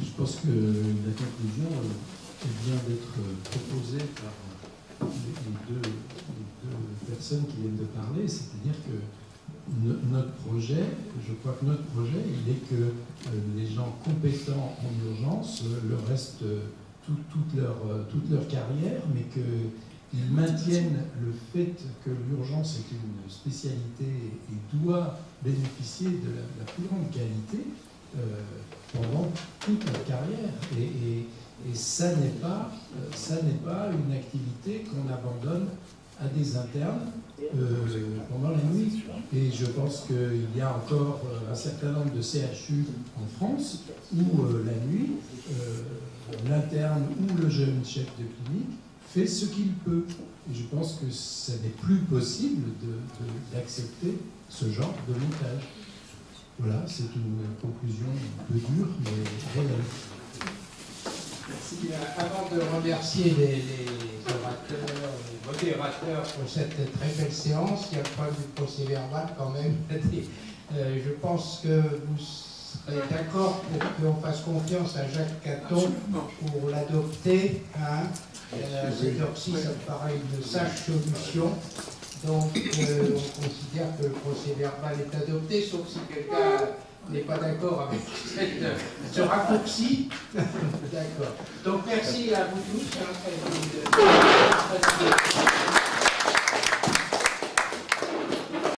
Je pense que la conclusion euh, est bien d'être euh, proposée par les deux, personnes qui viennent de parler, c'est-à-dire que notre projet, je crois que notre projet, il est que euh, les gens compétents en urgence le restent toute, leur, toute leur carrière, mais qu'ils maintiennent le fait que l'urgence est une spécialité et doit bénéficier de la, plus grande qualité euh, pendant toute leur carrière. Et, ça n'est pas, n'est pas une activité qu'on abandonne à des internes euh, pendant la nuit. Et je pense qu'il y a encore un certain nombre de CHU en France où la nuit, l'interne ou le jeune chef de clinique fait ce qu'il peut. Et je pense que ce n'est plus possible d'accepter ce genre de montage. Voilà, c'est une conclusion un peu dure, mais réaliste. Merci. Avant de remercier les, orateurs, les modérateurs pour cette très belle séance, il y a le problème du procès verbal quand même. Euh, je pense que vous d'accord pour qu'on fasse confiance à Jacques Caton pour l'adopter. Hein. Euh, heure-ci, ça me paraît une sage solution. Donc, euh, on considère que le procès verbal est adopté, sauf si quelqu'un n'est pas d'accord avec ce raccourci. d'accord. Donc, merci à vous tous. Hein,